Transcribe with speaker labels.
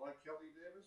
Speaker 1: like Kelly Davis?